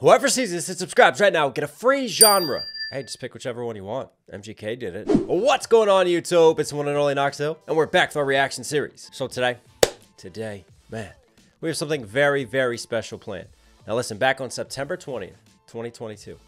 Whoever sees this and subscribes right now, get a free genre. Hey, just pick whichever one you want. MGK did it. What's going on, YouTube? It's one and only Knox Hill, and we're back with our reaction series. So today, today, man, we have something very, very special planned. Now listen, back on September 20th, 2022,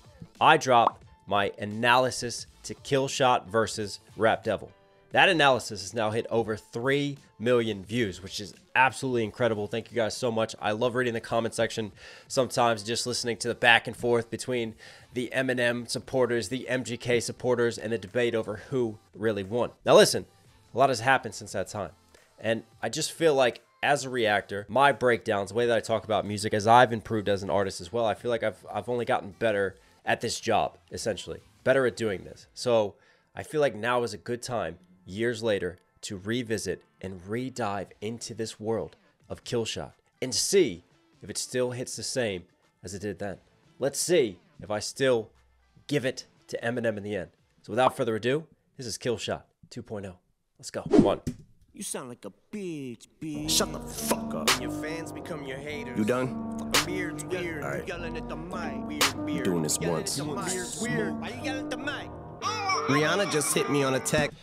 I dropped my analysis to Killshot versus Rap Devil. That analysis has now hit over 3 million views, which is absolutely incredible. Thank you guys so much. I love reading the comment section sometimes, just listening to the back and forth between the Eminem supporters, the MGK supporters, and the debate over who really won. Now, listen, a lot has happened since that time. And I just feel like as a reactor, my breakdowns, the way that I talk about music, as I've improved as an artist as well, I feel like I've, I've only gotten better at this job, essentially, better at doing this. So I feel like now is a good time years later to revisit and re-dive into this world of Killshot and see if it still hits the same as it did then. Let's see if I still give it to Eminem in the end. So without further ado, this is Killshot 2.0. Let's go. One. You sound like a bitch, bitch. Shut the fuck up. Your fans become your haters. You done? Beard's weird. All right. You yelling at the mic. Weird, weird. doing this yelling once. at the mic. Beard's weird. Why you yelling at the mic? Rihanna just hit me on a text.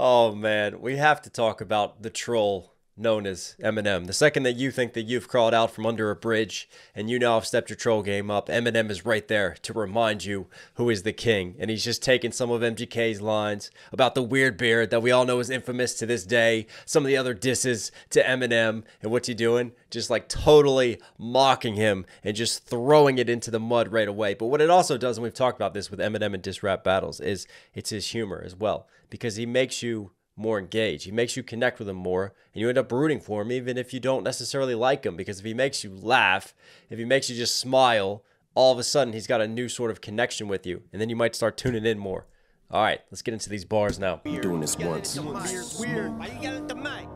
Oh man, we have to talk about the troll known as Eminem. The second that you think that you've crawled out from under a bridge and you now have stepped your troll game up, Eminem is right there to remind you who is the king. And he's just taken some of MGK's lines about the weird beard that we all know is infamous to this day, some of the other disses to Eminem, and what's he doing? Just like totally mocking him and just throwing it into the mud right away. But what it also does, and we've talked about this with Eminem and diss rap battles, is it's his humor as well because he makes you more engaged. He makes you connect with him more, and you end up rooting for him, even if you don't necessarily like him. Because if he makes you laugh, if he makes you just smile, all of a sudden he's got a new sort of connection with you, and then you might start tuning in more. All right, let's get into these bars now. Doing this once. Beard's weird. Why you yelling at the mic?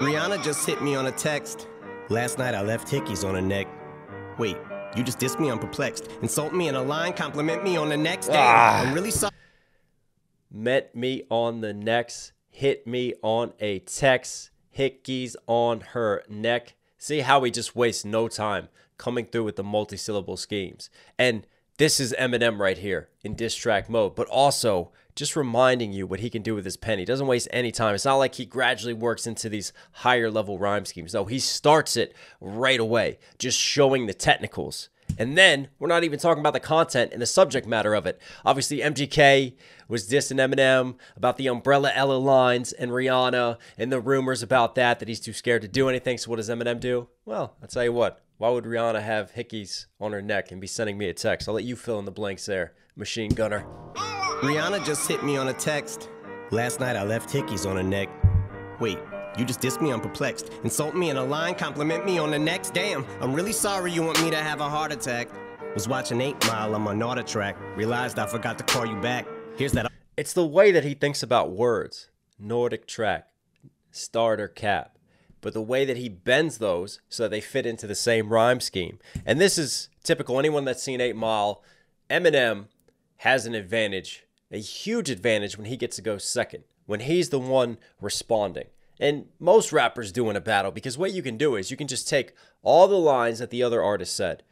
Rihanna just hit me on a text. Last night I left hickeys on her neck. Wait, you just dissed me? I'm perplexed. Insult me in a line, compliment me on the next day. Ah. I'm really sorry. Met me on the next, hit me on a text, hickeys on her neck. See how he just wastes no time coming through with the multi-syllable schemes. And this is Eminem right here in diss track mode, but also just reminding you what he can do with his pen. He doesn't waste any time. It's not like he gradually works into these higher level rhyme schemes. No, he starts it right away, just showing the technicals. And then we're not even talking about the content and the subject matter of it. Obviously, MGK was dissing Eminem about the Umbrella Ella lines and Rihanna and the rumors about that, that he's too scared to do anything. So, what does Eminem do? Well, I'll tell you what. Why would Rihanna have hickeys on her neck and be sending me a text? I'll let you fill in the blanks there, machine gunner. Rihanna just hit me on a text. Last night I left hickeys on her neck. Wait, you just dissed me? I'm perplexed. Insult me in a line, compliment me on the next. Damn, I'm really sorry you want me to have a heart attack. Was watching 8 Mile on my NordicTrack. Realized I forgot to call you back. Here's that It's the way that he thinks about words Nordic track, starter cap, but the way that he bends those so that they fit into the same rhyme scheme. And this is typical. Anyone that's seen 8 Mile, Eminem has an advantage, a huge advantage when he gets to go second, when he's the one responding. And most rappers do in a battle because what you can do is you can just take all the lines that the other artist said,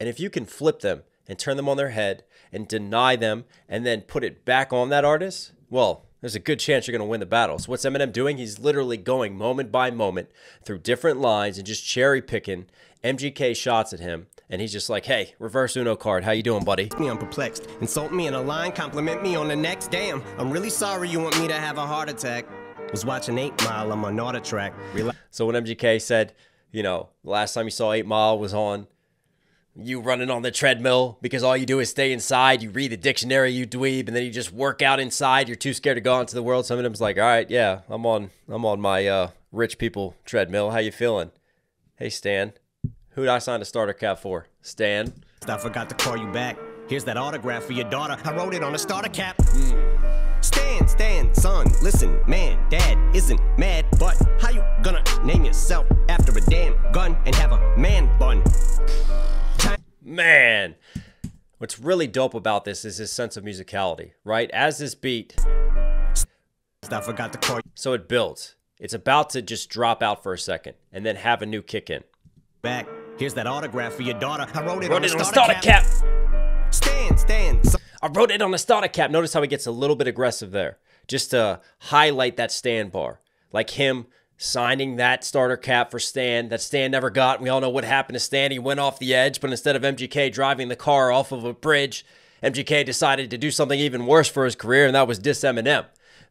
and if you can flip them and turn them on their head and deny them and then put it back on that artist, well, there's a good chance you're going to win the battle. So what's Eminem doing? He's literally going moment by moment through different lines and just cherry picking MGK shots at him. And he's just like, hey, reverse Uno card. How you doing, buddy? me, I'm perplexed. Insult me in a line, compliment me on the next. Damn, I'm really sorry you want me to have a heart attack. Was watching 8 Mile on my NordicTrack. Realized So when MGK said, you know, the last time you saw 8 Mile was on you running on the treadmill because all you do is stay inside, you read the dictionary, you dweeb, and then you just work out inside. You're too scared to go out into the world. Some of them's like, all right, yeah, I'm on I'm on my uh, rich people treadmill. How you feeling? Hey Stan. Who'd I sign a starter cap for? Stan. I forgot to call you back. Here's that autograph for your daughter. I wrote it on a starter cap. Hmm. Stand, stand, son, listen, man, dad isn't mad, but how you gonna name yourself after a damn gun and have a man bun? Man. What's really dope about this is his sense of musicality, right? As this beat I forgot to call So it builds. It's about to just drop out for a second and then have a new kick in. back. Here's that autograph for your daughter. I wrote it, Wrote on, it the on the starter cap. I wrote it on the starter cap. Notice how he gets a little bit aggressive there, just to highlight that stand bar. Like him signing that starter cap for Stan that Stan never got. We all know what happened to Stan. He went off the edge, but instead of MGK driving the car off of a bridge, MGK decided to do something even worse for his career, and that was diss Eminem.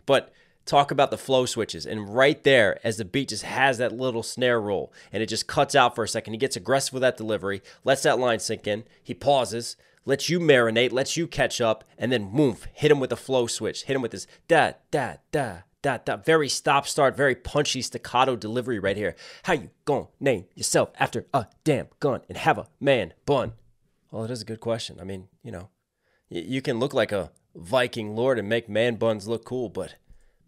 But talk about the flow switches. And right there, as the beat just has that little snare roll and it just cuts out for a second, he gets aggressive with that delivery, lets that line sink in, he pauses, lets you marinate, lets you catch up, and then move, hit him with a flow switch, hit him with this da, da, da, da, da. Very stop start, very punchy staccato delivery right here. How you gonna name yourself after a damn gun and have a man bun? Well, it is a good question. I mean, you know, you can look like a Viking lord and make man buns look cool, but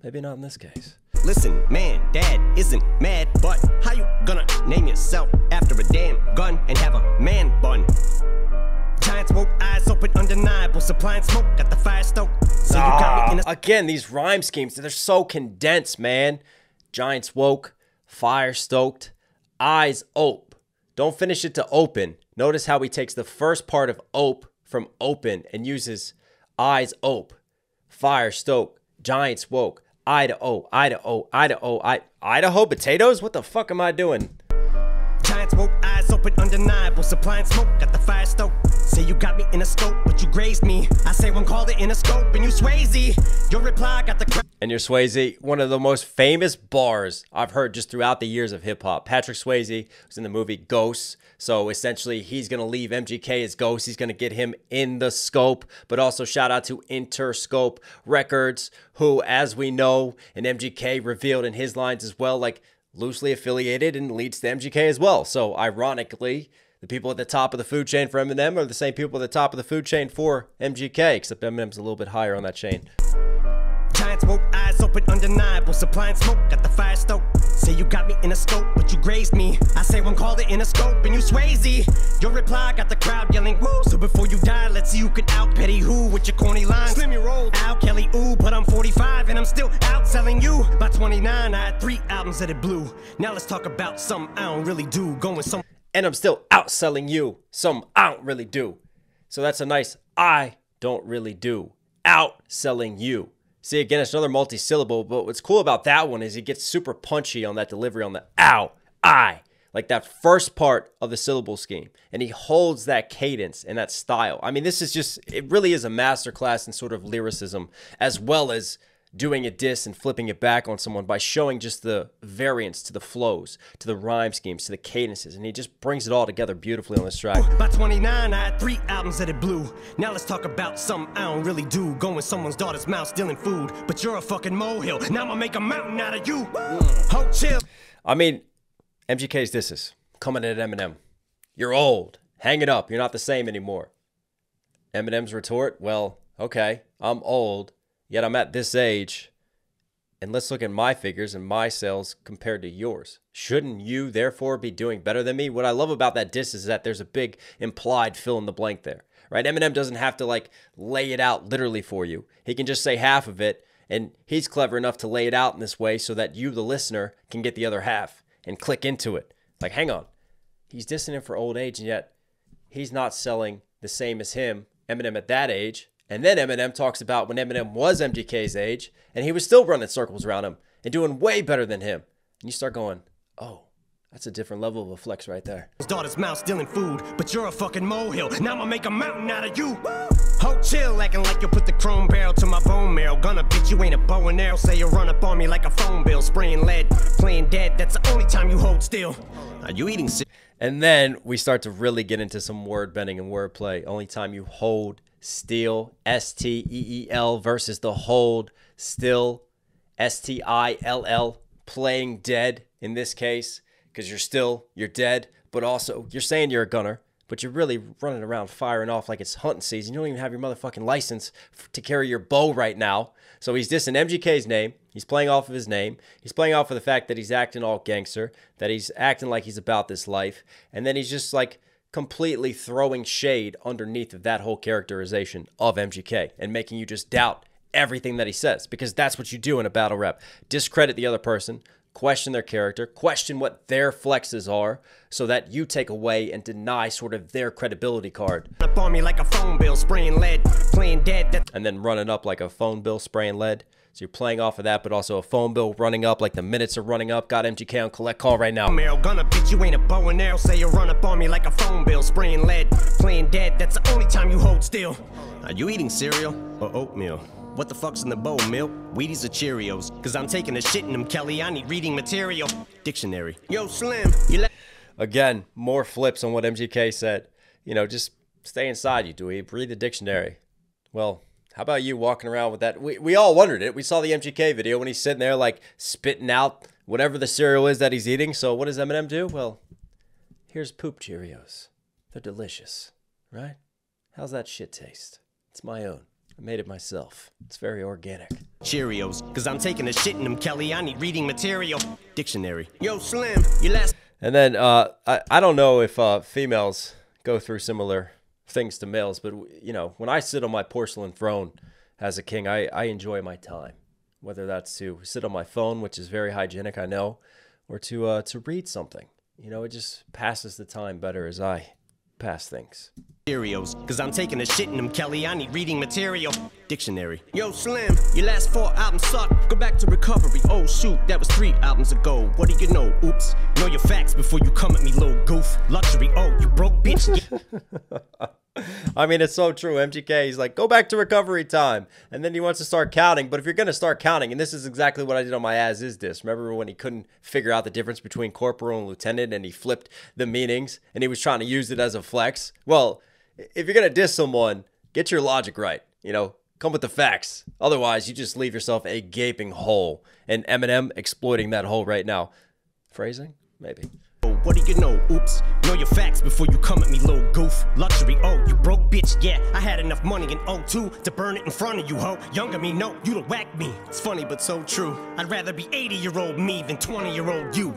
maybe not in this case. Listen, man, dad isn't mad, but how you gonna name yourself after a damn gun and have a man bun? Supplying smoke, got the fire. So you got me ah. in a Again, these rhyme schemes, they're so condensed, man. Giants woke, fire stoked, eyes ope. Don't finish it to open. Notice how he takes the first part of ope from open and uses eyes ope, fire stoked, Giants woke, Idaho, Idaho, Idaho, I, Idaho potatoes? What the fuck am I doing? Giants woke, eyes open, undeniable. Supplying smoke, got the fire stoked. Say you got me in a scope, but you grazed me. I say one called it in a scope, and you Swayze. Your reply got the. And your Swayze, one of the most famous bars I've heard just throughout the years of hip hop. Patrick Swayze was in the movie Ghosts. So essentially, he's going to leave MGK as Ghost. He's going to get him in the scope. But also, shout out to Interscope Records, who, as we know, and MGK revealed in his lines as well, like loosely affiliated and leads to MGK as well. So, ironically, the people at the top of the food chain for Eminem are the same people at the top of the food chain for MGK, except Eminem's a little bit higher on that chain. Giants woke, eyes open, undeniable. Supplying smoke, got the fire stoked. Say you got me in a scope, but you grazed me. I say one called it in a scope, and you Swayze. Your reply got the crowd yelling, woo. So before you die, let's see who can out Petty who with your corny lines. Slim you roll. Al Kelly, ooh, but I'm 45 and I'm still outselling you. By 29, I had three albums that it blew. Now let's talk about something I don't really do. Going some. and I'm still outselling you. Some I don't really do. So that's a nice I don't really do. Outselling you. See, again, it's another multi syllable, but what's cool about that one is it gets super punchy on that delivery on the ow, I, like that first part of the syllable scheme. And he holds that cadence and that style. I mean, this is just, it really is a masterclass in sort of lyricism as well as doing a diss and flipping it back on someone by showing just the variance to the flows, to the rhyme schemes, to the cadences, and he just brings it all together beautifully on this track. By 29, I had three albums that it blew. Now let's talk about something I don't really do. Going someone's daughter's mouth, stealing food. But you're a fucking molehill. Now I'ma make a mountain out of you. Mm. Ho, chill. I mean, MGK's disses coming at Eminem. You're old. Hang it up. You're not the same anymore. Eminem's retort, well, okay, I'm old, yet I'm at this age. And let's look at my figures and my sales compared to yours. Shouldn't you therefore be doing better than me? What I love about that diss is that there's a big implied fill in the blank there, right? Eminem doesn't have to like lay it out literally for you. He can just say half of it, and he's clever enough to lay it out in this way so that you, the listener, can get the other half and click into it. Like, hang on, he's dissing him for old age, and yet he's not selling the same as him, Eminem at that age. And then Eminem talks about when Eminem was MGK's age, and he was still running circles around him and doing way better than him. And you start going, oh, that's a different level of a flex right there. His daughter's mouth stealing food, but you're a fucking molehill. Now I'ma make a mountain out of you. Ho, chill, acting like you put the chrome barrel to my bone marrow. Gonna bitch, you ain't a bow and arrow. Say you run up on me like a phone bill, spraying lead, playing dead. That's the only time you hold still. Are you eating shit? And then we start to really get into some word bending and wordplay. Only time you hold still, S T E E L versus the hold still, S T I L L, playing dead in this case, because you're still, you're dead, but also you're saying you're a gunner, but you're really running around firing off like it's hunting season. You don't even have your motherfucking license to carry your bow right now. So he's dissing MGK's name. He's playing off of his name. He's playing off of the fact that he's acting all gangster, that he's acting like he's about this life. And then he's just like completely throwing shade underneath of that whole characterization of MGK and making you just doubt everything that he says because that's what you do in a battle rap. Discredit the other person, question their character, question what their flexes are, so that you take away and deny sort of their credibility card, Up on me like a phone bill, spraying lead, playing dead. And then running up like a phone bill spraying lead. So you're playing off of that, but also a phone bill running up like the minutes are running up. Got MGK on collect call right now. Meryl gonna bitch you ain't a bow and arrow. Say you run up on me like a phone bill, spraying lead, playing dead. That's the only time you hold still. Are you eating cereal or oatmeal? What the fuck's in the bowl, milk? Wheaties or Cheerios? Cause I'm taking a shit in them, Kelly. I need reading material. Dictionary. Yo, Slim, you let Again, more flips on what MGK said. You know, just stay inside, you do. dweeb. Read the dictionary. Well, how about you walking around with that? We, we all wondered it. We saw the MGK video when he's sitting there like spitting out whatever the cereal is that he's eating. So what does Eminem do? Well, here's poop Cheerios. They're delicious, right? How's that shit taste? It's my own. I made it myself. It's very organic. Cheerios. Cause I'm taking a shit in them, Kelly. I need reading material. Dictionary. Yo, Slim, you last. And then uh, I, I don't know if uh, females go through similar things to males, but you know, when I sit on my porcelain throne as a king, I, I enjoy my time. Whether that's to sit on my phone, which is very hygienic, I know, or to uh, to read something. You know, it just passes the time better as I pass things. Cheerios. Cause I'm taking a shit in them, Kelly. I need reading material. Dictionary. Yo, Slim, your last four albums suck. Go back to recovery. Oh, shoot, that was three albums ago. What do you know? Oops. Know your facts before you come at me, little goof. Luxury. Oh, you broke, bitch. I mean, it's so true. MGK, he's like, go back to recovery time. And then he wants to start counting. But if you're going to start counting, and this is exactly what I did on my As Is This. Remember when he couldn't figure out the difference between corporal and lieutenant and he flipped the meanings and he was trying to use it as a flex? Well, if you're to diss someone, get your logic right. You know, come with the facts. Otherwise, you just leave yourself a gaping hole. And Eminem exploiting that hole right now. Phrasing? Maybe. What do you know? Oops. Know your facts before you come at me, little goof. Luxury. Oh, you broke, bitch. Yeah, I had enough money in 02 to burn it in front of you, ho. Younger me, no, you'd have whacked me. It's funny, but so true. I'd rather be 80 year old me than 20 year old you.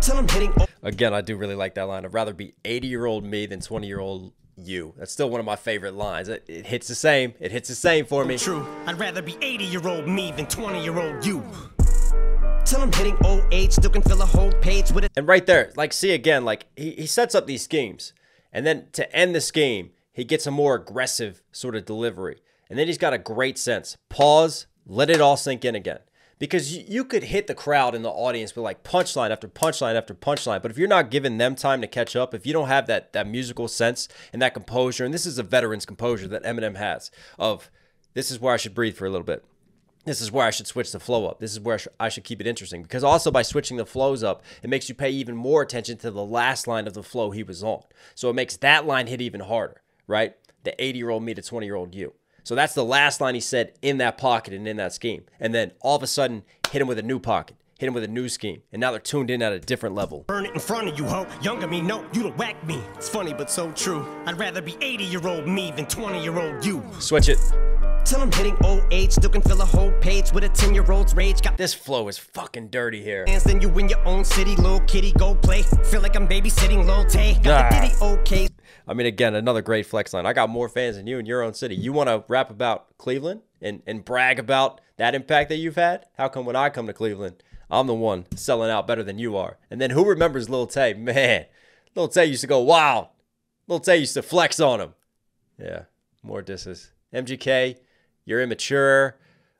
Till I'm hitting. Again, I do really like that line. I'd rather be 80 year old me than 20 year old you. That's still one of my favorite lines. It, it hits the same. It hits the same for me. true. I'd rather be 80 year old me than 20 year old you. Till I'm hitting old age, still can fill a whole page with it. And right there, like, see again, like, he, he sets up these schemes. And then to end the scheme, he gets a more aggressive sort of delivery. And then he's got a great sense. Pause, let it all sink in again. Because you, could hit the crowd in the audience with like punchline after punchline after punchline. But if you're not giving them time to catch up, if you don't have that, that musical sense and that composure, and this is a veteran's composure that Eminem has of this is where I should breathe for a little bit this is where I should switch the flow up. This is where I should keep it interesting. Because also by switching the flows up, it makes you pay even more attention to the last line of the flow he was on. So it makes that line hit even harder, right? The 80 year old me to 20 year old you. So that's the last line he said in that pocket and in that scheme. And then all of a sudden, hit him with a new pocket, hit him with a new scheme. And now they're tuned in at a different level. Burn it in front of you, ho. Younger me, no, you'd have whacked me. It's funny, but so true. I'd rather be 80 year old me than 20 year old you. Switch it. Till I'm hitting old age, still can fill a whole page with a 10 year old's rage. Got This flow is fucking dirty here. hands, then you in your own city, little kitty, go play. Feel like I'm babysitting Lil Tay. Got the Ah. ditty, okay. I mean, again, another great flex line. I got more fans than you in your own city. You want to rap about Cleveland and, and brag about that impact that you've had? How come when I come to Cleveland, I'm the one selling out better than you are? And then who remembers Lil Tay? Man, Lil Tay used to go wild. Lil Tay used to flex on him. Yeah, more disses. MGK, you're immature.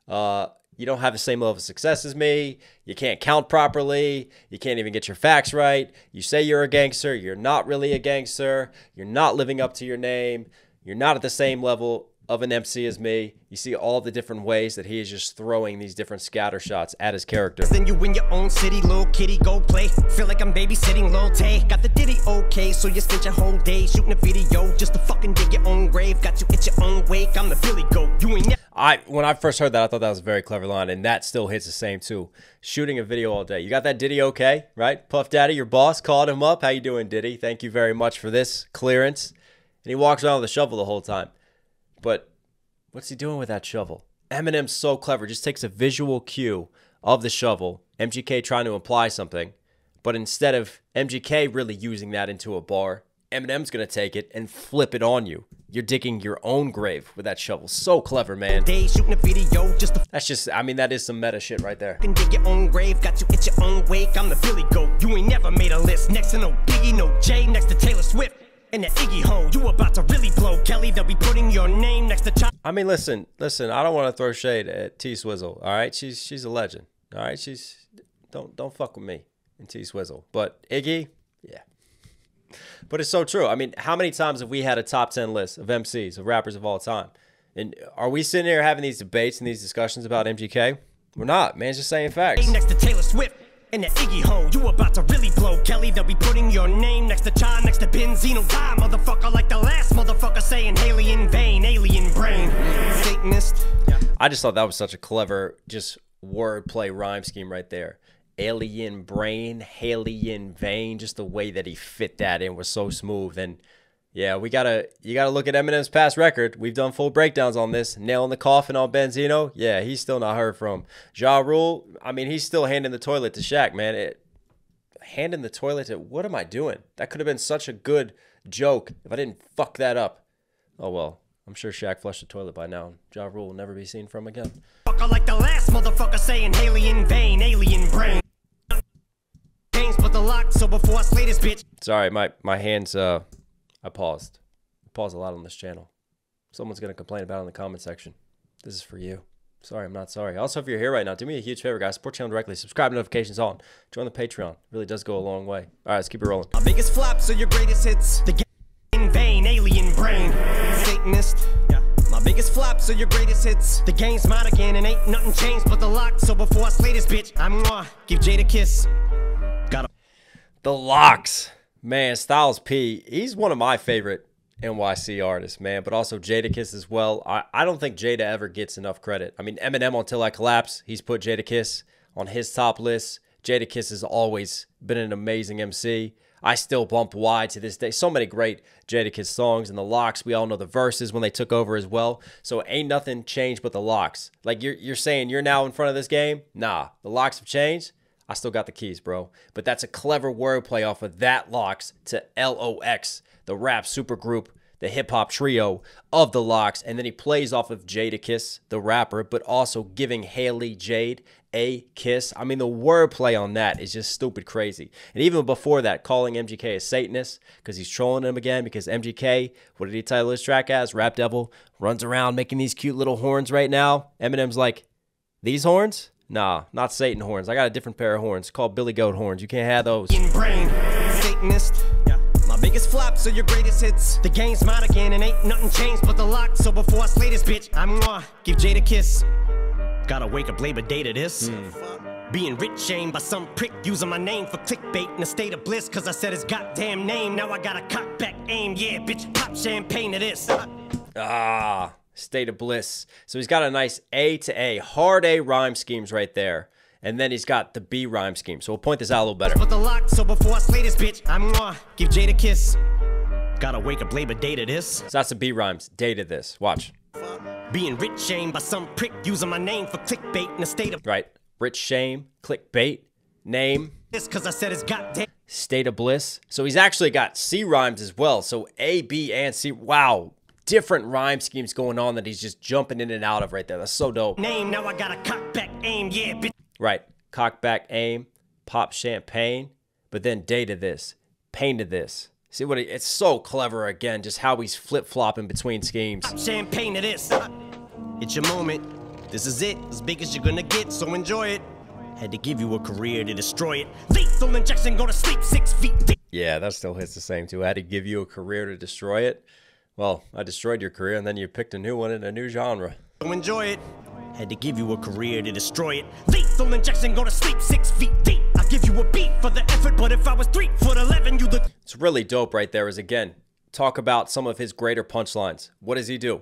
Uh, you don't have the same level of success as me. You can't count properly. You can't even get your facts right. You say you're a gangster. You're not really a gangster. You're not living up to your name. You're not at the same level of an MC as me. You see all the different ways that he is just throwing these different scatter shots at his character. Then you in your own city, little kitty, go play. Feel like I'm babysitting Lil Tay. Got the ditty, okay, so you spent your whole day shooting a video just to fucking dig your own grave. Got you at your own wake. I'm the Billy Goat. You ain't. I when I first heard that, I thought that was a very clever line, and that still hits the same too. Shooting a video all day. You got that Diddy okay, right? Puff Daddy, your boss, called him up. How you doing, Diddy? Thank you very much for this clearance. And he walks around with a shovel the whole time. But what's he doing with that shovel? Eminem's so clever. Just takes a visual cue of the shovel. MGK trying to imply something, but instead of MGK really using that into a bar, Eminem's gonna take it and flip it on you. You're digging your own grave with that shovel. So clever, man. Day shooting a video just to That's just, I mean, that is some meta shit right there. fucking dig your own grave. Got you at your own wake. I'm the Billy Goat. You ain't never made a list. Next to no Biggie, no Jay. Next to Taylor Swift. And the Iggy Ho. You about to really blow. Kelly, they'll be putting your name next to Chop. I mean, listen, listen. I don't want to throw shade at T Swizzle. All right, she's she's a legend. All right, she's don't don't fuck with me and T Swizzle. But Iggy. But it's so true. I mean, how many times have we had a top ten list of MCs of rappers of all time? And are we sitting here having these debates and these discussions about MGK? We're not. Man's just saying facts. next to Taylor Swift. And the Iggy Ho, you about to really blow. Kelly, they'll be putting your name next to next to Benzino. Die, motherfucker, like the last motherfucker saying Hailie in vain, alien brain. Satanist. I just thought that was such a clever, just wordplay rhyme scheme right there. Alien brain, alien vein, just the way that he fit that in was so smooth. And yeah, we gotta you gotta look at Eminem's past record. We've done full breakdowns on this. Nail in the coffin on Benzino. Yeah, he's still not heard from. Ja Rule, I mean, he's still handing the toilet to Shaq, man. It handing the toilet to what am I doing? That could have been such a good joke if I didn't fuck that up. Oh well. I'm sure Shaq flushed the toilet by now. Ja Rule will never be seen from again. Fucker like the last motherfucker saying Hailie in vain, alien brain. Games lock, so before I slay this bitch. Sorry, my my hands. Uh, I paused. I pause a lot on this channel. Someone's gonna complain about it in the comment section. This is for you. Sorry, I'm not sorry. Also, if you're here right now, do me a huge favor, guys. Support channel directly. Subscribe, notifications on. Join the Patreon. It really does go a long way. All right, let's keep it rolling. My biggest flops are your greatest hits. The in vain, alien brain. Satanist. My biggest flops are your greatest hits. The game's mine again, and ain't nothing changed but the lock. So before I slay this bitch, I'm gonna give Jade a kiss. The LOX. Man, Styles P, he's one of my favorite NYC artists, man, but also Jadakiss as well. I, I don't think Jada ever gets enough credit. I mean, Eminem Until I Collapse, he's put Jadakiss on his top list. Jadakiss has always been an amazing MC. I still bump Y to this day. So many great Jadakiss songs and the LOX. We all know the verses when they took over as well. So ain't nothing changed but the locks. Like you're you're saying you're now in front of this game? Nah, the locks have changed. I still got the keys, bro. But that's a clever wordplay off of that locks to LOX, the rap supergroup, the hip hop trio of the LOX. And then he plays off of Jadakiss, the rapper, but also giving Hailie Jade a kiss. I mean, the wordplay on that is just stupid crazy. And even before that, calling MGK a Satanist because he's trolling him again because MGK, what did he title his track as? Rap Devil runs around making these cute little horns right now. Eminem's like, these horns? Nah, not Satan horns. I got a different pair of horns called Billy Goat horns. You can't have those. in brain. Satanist. My biggest flops are your greatest hits. The game's mine again, and ain't nothing changed but the lock. So before I slay this bitch, I'm gonna give Jade a kiss. Gotta wake up Labor Day to this. Being rich shamed by some prick using my name for clickbait in a state of bliss. Cause I said his goddamn name. Now I got a cock back aim. Yeah, bitch, pop champagne to this. Ah, state of bliss. So he's got a nice A to A, hard A rhyme schemes right there. And then he's got the B rhyme scheme. So we'll point this out a little better. But the lock, so before I slay this bitch, I'm gonna give Jade a kiss. Gotta wake up Labor Day to this. So that's the B rhymes. Dated this. Watch. Being rich shamed by some prick using my name for clickbait in a state of Right. Rich shame, clickbait, name, this. Cause I said his goddamn. state of bliss. So he's actually got C rhymes as well. So A, B, and C. Wow. Different rhyme schemes going on that he's just jumping in and out of right there. That's so dope. name. Now I got a cock back aim. Yeah, bitch. Right. Cock back aim, pop champagne, but then day to this, pain to this. See what he, it's so clever again, just how he's flip flopping between schemes. Champagne to this. It's your moment. This is it. As big as you're gonna get, so enjoy it. Had to give you a career to destroy it. Lethal injection, go to sleep six feet deep. Yeah, that still hits the same too. I had to give you a career to destroy it. Well, I destroyed your career and then you picked a new one in a new genre. So enjoy it. Had to give you a career to destroy it. Lethal injection, go to sleep six feet deep. I give you a beat for the effort, but if I was three foot eleven, you look. It's really dope right there is again, talk about some of his greater punchlines. What does he do?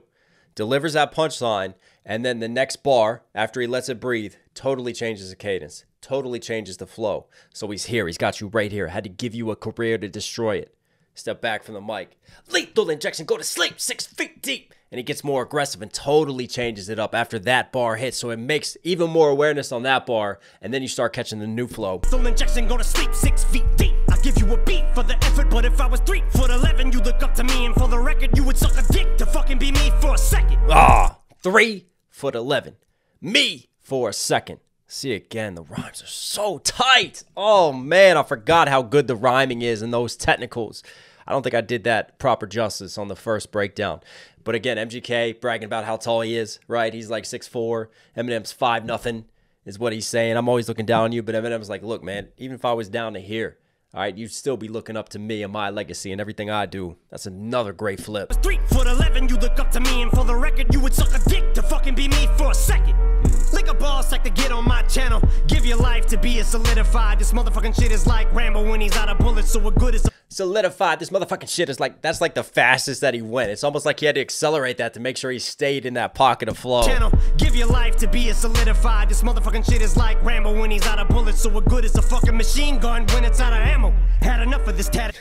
Delivers that punchline, and then the next bar, after he lets it breathe, totally changes the cadence, totally changes the flow. So he's here, he's got you right here. Had to give you a career to destroy it. Step back from the mic. Lethal injection, go to sleep, six feet deep. and he gets more aggressive and totally changes it up after that bar hits. So it makes even more awareness on that bar, and then you start catching the new flow. Soul injection, go to sleep six feet deep. I give you a beat for the effort, but if I was three foot eleven, you look up to me, and for the record, you would suck a dick to fucking be me for a second. Ah, three foot eleven. Me for a second. See again, the rhymes are so tight. Oh man, I forgot how good the rhyming is in those technicals. I don't think I did that proper justice on the first breakdown. But again, MGK bragging about how tall he is, right? He's like 6'4. Eminem's 5 nothing is what he's saying. I'm always looking down on you, but Eminem's like, look, man, even if I was down to here, all right, you'd still be looking up to me and my legacy and everything I do. That's another great flip. Three foot eleven, you look up to me, and for the record, you would suck a dick to fucking be me for a second. Hmm. Lick a ball sack to get on my channel. Give your life to be a solidified. This motherfucking shit is like Rambo when he's out of bullets, so what good is solidified. This motherfucking shit is like that's like the fastest that he went. It's almost like he had to accelerate that to make sure he stayed in that pocket of flow. channel? Give your life to be a solidified. This motherfucking shit is like Rambo when he's out of bullets, so what good is a fucking machine gun when it's out of ammo? Had enough of this tat.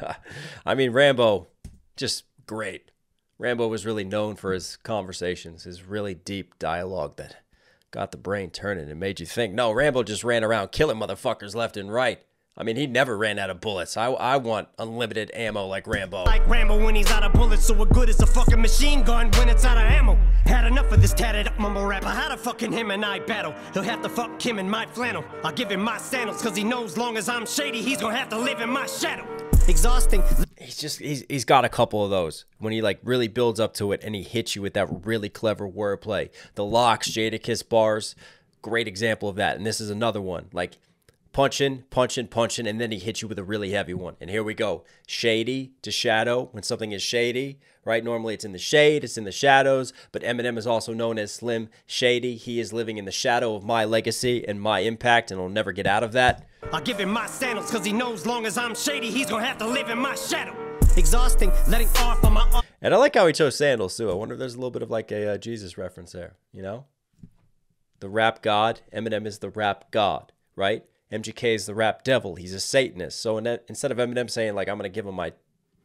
I mean, Rambo, just great. Rambo was really known for his conversations, his really deep dialogue that got the brain turning and made you think. No, Rambo just ran around killing motherfuckers left and right. I mean, he never ran out of bullets. I, I want unlimited ammo like Rambo. Like Rambo when he's out of bullets, so what good is a fucking machine gun when it's out of ammo? Had enough of this tatted up mumble rapper. How the fucking him and I battle? He'll have to fuck him in my flannel. I'll give him my sandals, cause he knows long as I'm shady, he's gonna have to live in my shadow. Exhausting. He's just he's he's got a couple of those when he like really builds up to it and he hits you with that really clever wordplay. The locks, Jadakiss bars, great example of that. And this is another one. Like punching, punching, punching, and then he hits you with a really heavy one. And here we go. Shady to shadow. When something is shady, right? Normally it's in the shade, it's in the shadows. But Eminem is also known as Slim Shady. He is living in the shadow of my legacy and my impact, and will never get out of that. I'll give him my sandals, cause he knows long as I'm shady, he's gonna have to live in my shadow. Exhausting, letting off on my. And I like how he chose sandals too. I wonder if there's a little bit of like a uh, Jesus reference there, you know? The rap god, Eminem is the rap god, right? MGK is the rap devil. He's a Satanist. So instead of Eminem saying like I'm gonna give him my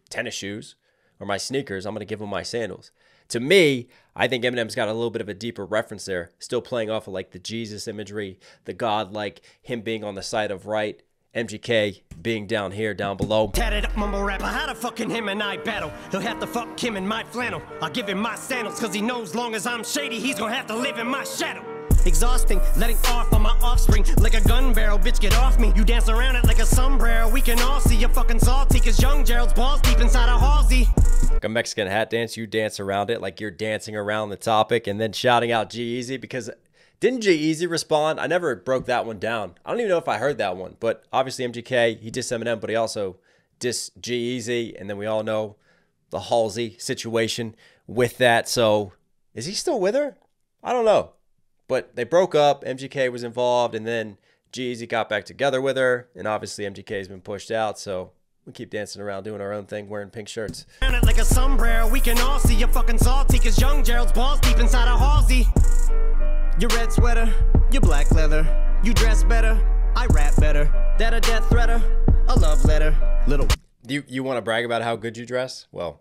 tennis shoes or my sneakers, I'm gonna give him my sandals. To me, I think Eminem's got a little bit of a deeper reference there, still playing off of like the Jesus imagery, the God, like him being on the side of right, MGK being down here, down below. Tatted up mumble rapper, how the fucking him and I battle? He'll have to fuck him in my flannel. I'll give him my sandals, cause he knows long as I'm shady, he's gonna have to live in my shadow. Exhausting, letting off on my offspring like a gun barrel. Bitch, get off me. You dance around it like a sombrero. We can all see you're fucking salty, cause young Gerald's balls deep inside a Halsey. A Mexican hat dance, you dance around it like you're dancing around the topic and then shouting out G Easy because didn't G-Eazy respond? I never broke that one down. I don't even know if I heard that one, but obviously MGK, he dissed Eminem, but he also dissed G-Eazy, and then we all know the Halsey situation with that. So is he still with her? I don't know. But they broke up. MGK was involved, and then G got back together with her, and obviously MGK has been pushed out. So we keep dancing around, doing our own thing, wearing pink shirts. Like a sombrero. We can all see you're fucking salty, cause young Gerald's balls deep inside a Halsey. Your red sweater, your black leather. You dress better, I rap better. That a death threater, a love letter. Little You you want to brag about how good you dress? Well,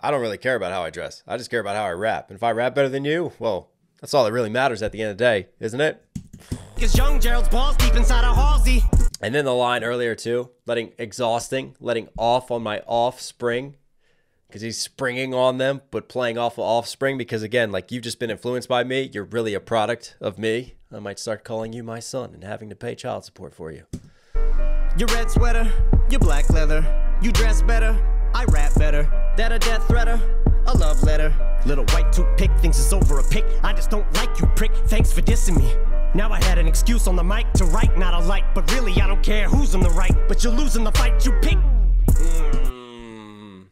I don't really care about how I dress. I just care about how I rap. And if I rap better than you, well, that's all that really matters at the end of the day, isn't it? Cause young Gerald's balls deep inside a Halsey. And then the line earlier too, letting exhausting, letting off on my offspring, because he's springing on them, but playing off of offspring. Because again, like you've just been influenced by me, you're really a product of me. I might start calling you my son and having to pay child support for you. Your red sweater, your black leather. You dress better, I rap better. That a death threater, a love letter. Little white toothpick thinks it's over a pick. I just don't like you, prick. Thanks for dissing me. Now I had an excuse on the mic to write, not a light. But really, I don't care who's on the right. But you're losing the fight you pick. Hmm.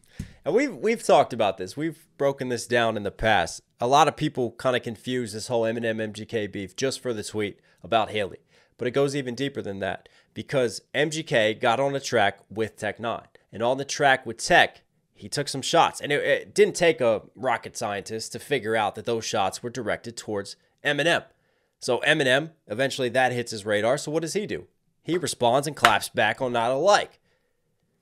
And we've we've talked about this. We've broken this down in the past. A lot of people kind of confuse this whole Eminem MGK beef just for the tweet about Hailie. But it goes even deeper than that because MGK got on a track with Tech N9ne. And on the track with Tech, he took some shots. And it, it didn't take a rocket scientist to figure out that those shots were directed towards Eminem. So Eminem, eventually that hits his radar. So what does he do? He responds and claps back on Not Alike.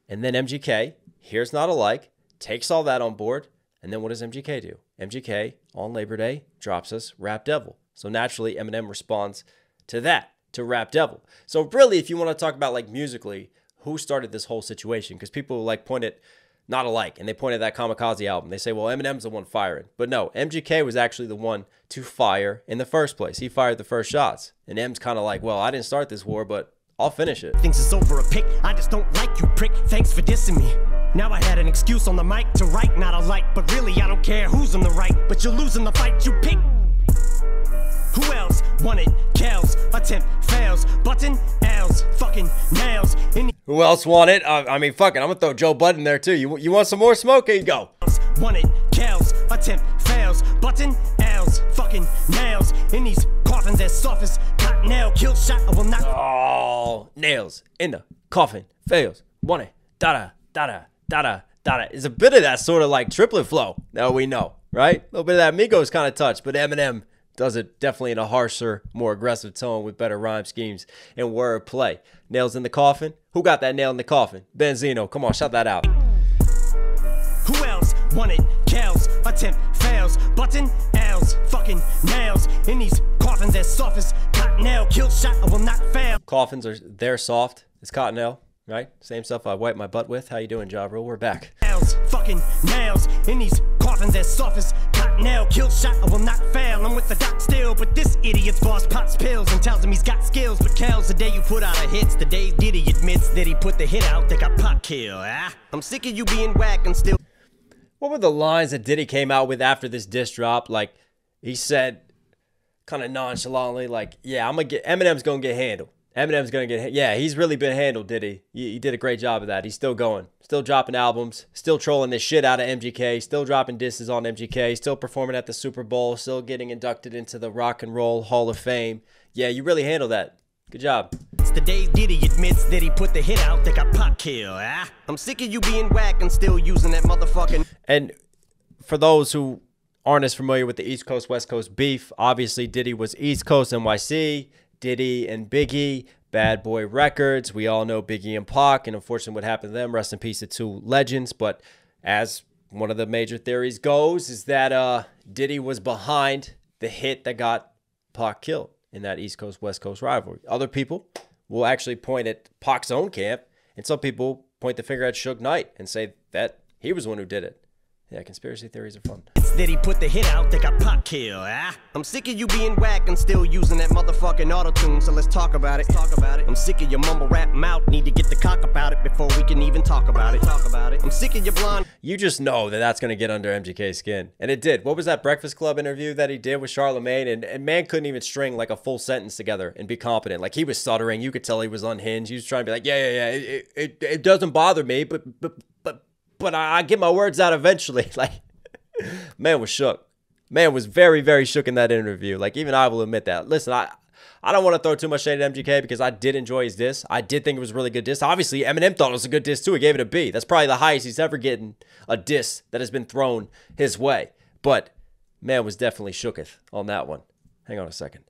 And then MGK hears Not Alike, takes all that on board, And then what does MGK do? MGK on Labor Day drops us Rap Devil. So naturally, Eminem responds to that, to Rap Devil. So really, if you want to talk about like musically, who started this whole situation? Because people like point it not alike, and they point at that Kamikaze album. They say, well, Eminem's the one firing, but no, MGK was actually the one to fire in the first place. He fired the first shots, and M's kind of like, well, I didn't start this war, but I'll finish it. Thinks it's over a pick. I just don't like you, prick. Thanks for dissing me. Now I had an excuse on the mic to write, not a light. But really, I don't care who's on the right. But you're losing the fight you pick. Who else wanted it? Attempt fails. Button L's. Fucking nails. Who else want it? Uh, I mean, fucking, I'm gonna throw Joe Budden there too. You, you want some more smoke? Here you go. Won it. Kells. Attempt fails. Button L's. Fucking nails. In these coffins as soft as Cottonelle. Kill shot. I will not. Oh, nails in the coffin. Fails. Want it. Da da da da da da da. It's a bit of that sort of like triplet flow that we know, right? A little bit of that Migos kind of touch, but Eminem does it definitely in a harsher, more aggressive tone with better rhyme schemes and word play. Nails in the coffin. Who got that nail in the coffin? Benzino. Come on, shout that out. Who else won it? Kells. Attempt fails. Button L's. Fucking nails. In these coffins as soft as Cottonelle. Kill shot. I will not fail. Coffins are they're soft. It's cottonelle, right? Same stuff I wipe my butt with. How you doing, Ja Rule? We're back. nails, fucking nails in these coffins as soft as nail. Kill shot, I will not fail. I'm with the doc still, but this idiot's boss pops pills and tells him he's got skills. But Kel's the day you put out a hits, the day Diddy admits that he put the hit out that got Pac kill. Ah, I'm sick of you being whack and still. What were the lines that Diddy came out with after this diss drop? Like he said, kind of nonchalantly, like, "Yeah, I'm gonna get Eminem's gonna get handled. Eminem's gonna get. Yeah, he's really been handled, Diddy. He, he did a great job of that. He's still going, still dropping albums, still trolling the shit out of MGK, still dropping disses on MGK, still performing at the Super Bowl, still getting inducted into the Rock and Roll Hall of Fame. Yeah, you really handled that. Good job. It's the day Diddy admits that he put the hit out that got Pac kill. Ah, I'm sick of you being whack and still using that motherfucking. And for those who aren't as familiar with the East Coast West Coast beef, obviously Diddy was East Coast NYC, Diddy and Biggie, Bad Boy Records. We all know Biggie and Pac, and unfortunately, what happened to them. Rest in peace to two legends. But as one of the major theories goes, is that uh, Diddy was behind the hit that got Pac killed in that East Coast West Coast rivalry. Other people will actually point at Pac's own camp, and some people point the finger at Suge Knight and say that he was the one who did it. Yeah, conspiracy theories are fun. That he put the hit out that got Pac kill. Ah, I'm sick of you being whack and still using that motherfucking auto tune. So let's talk about it. Talk about it. I'm sick of your mumble rap mouth. Need to get the cock about it before we can even talk about it. Talk about it. I'm sick of your blonde. You just know that that's going to get under MGK's skin. And it did. What was that Breakfast Club interview that he did with Charlemagne? And, and man couldn't even string like a full sentence together and be competent. Like he was stuttering. You could tell he was unhinged. He was trying to be like, yeah, yeah, yeah. It, it, it doesn't bother me, but, but, but, but I, I get my words out eventually. Like, man was shook. Man was very, very shook in that interview. Like even I will admit that. Listen, I I don't want to throw too much shade at MGK because I did enjoy his diss. I did think it was a really good diss. Obviously, Eminem thought it was a good diss too. He gave it a B. That's probably the highest he's ever getting a diss that has been thrown his way. But man was definitely shooketh on that one. Hang on a second.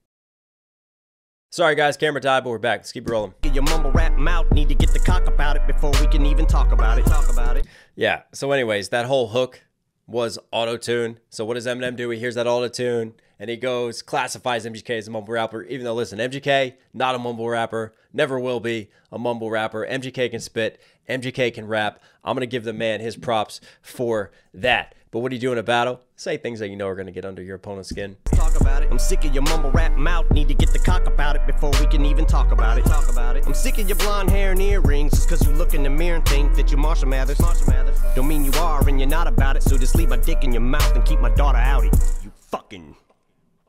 Sorry guys, camera died, but we're back. Let's keep it rolling. Your mumble rap mouth. Need to get the cock about it before we can even talk about it. Talk about it. Yeah. So, anyways, that whole hook was auto tune. So, what does Eminem do? He hears that auto tune and he goes, classifies MGK as a mumble rapper. Even though, listen, MGK, not a mumble rapper, never will be a mumble rapper. MGK can spit, MGK can rap. I'm going to give the man his props for that. But what do you do in a battle? Say things that you know are going to get under your opponent's skin. About it. I'm sick of your mumble rap mouth. Need to get the cock about it before we can even talk about it. Talk about it. I'm sick of your blonde hair and earrings. Just cause you look in the mirror and think that you're Marshall Mathers. Marshall Mathers. Don't mean you are and you're not about it. So just leave my dick in your mouth and keep my daughter outie. You fucking.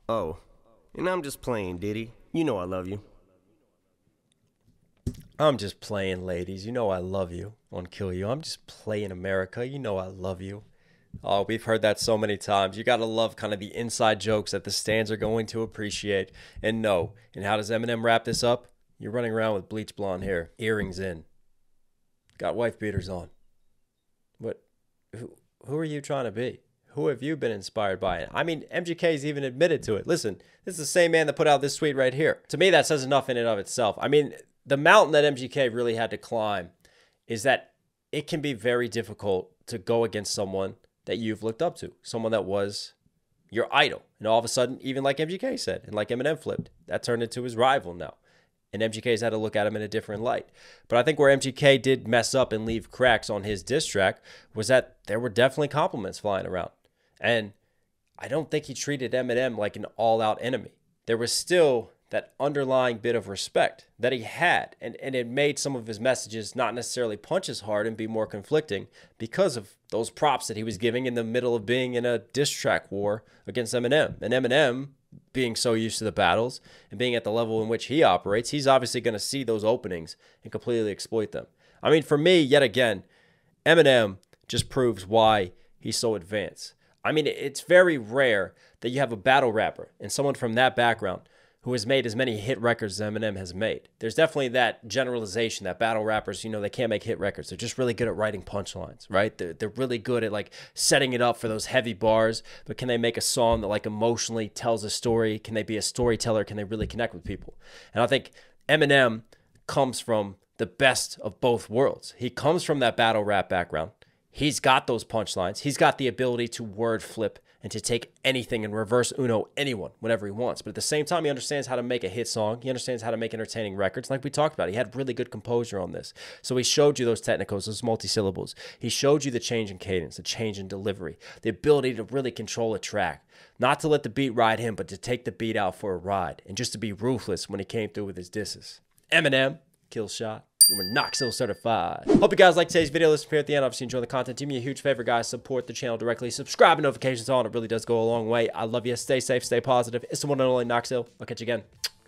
Oh. And I'm just playing, Diddy. You know I love you. I'm just playing, ladies. You know I love you on Kill You. I'm just playing America. You know I love you. Oh, we've heard that so many times. You got to love kind of the inside jokes that the stands are going to appreciate and know. And how does Eminem wrap this up? You're running around with bleach blonde hair, earrings in, got wife beaters on. What? Who, who are you trying to be? Who have you been inspired by? I mean, MGK's even admitted to it. Listen, this is the same man that put out this tweet right here. To me, that says enough in and of itself. I mean, the mountain that MGK really had to climb is that it can be very difficult to go against someone that you've looked up to, someone that was your idol. And all of a sudden, even like MGK said, and like Eminem flipped, that turned into his rival now. And MGK's had to look at him in a different light. But I think where MGK did mess up and leave cracks on his diss track was that there were definitely compliments flying around. And I don't think he treated Eminem like an all out enemy. There was still that underlying bit of respect that he had. And, and it made some of his messages not necessarily punch as hard and be more conflicting because of those props that he was giving in the middle of being in a diss track war against Eminem. And Eminem, being so used to the battles and being at the level in which he operates, he's obviously going to see those openings and completely exploit them. I mean, for me, yet again, Eminem just proves why he's so advanced. I mean, it's very rare that you have a battle rapper and someone from that background who has made as many hit records as Eminem has made. There's definitely that generalization that battle rappers, you know, they can't make hit records. They're just really good at writing punchlines, right? They're, they're really good at like setting it up for those heavy bars, but can they make a song that like emotionally tells a story? Can they be a storyteller? Can they really connect with people? And I think Eminem comes from the best of both worlds. He comes from that battle rap background. He's got those punchlines. He's got the ability to word flip and to take anything and reverse Uno anyone whenever he wants. But at the same time, he understands how to make a hit song. He understands how to make entertaining records. Like we talked about, he had really good composure on this. So he showed you those technicals, those multi-syllables. He showed you the change in cadence, the change in delivery, the ability to really control a track. Not to let the beat ride him, but to take the beat out for a ride. And just to be ruthless when he came through with his disses. Eminem, Killshot. We were Knox Hill certified. Hope you guys like today's video. Listen here at the end. Obviously, enjoy the content. Do me a huge favor, guys. Support the channel directly. Subscribe and notifications on. It really does go a long way. I love you. Stay safe. Stay positive. It's the one and only Knox Hill. I'll catch you again.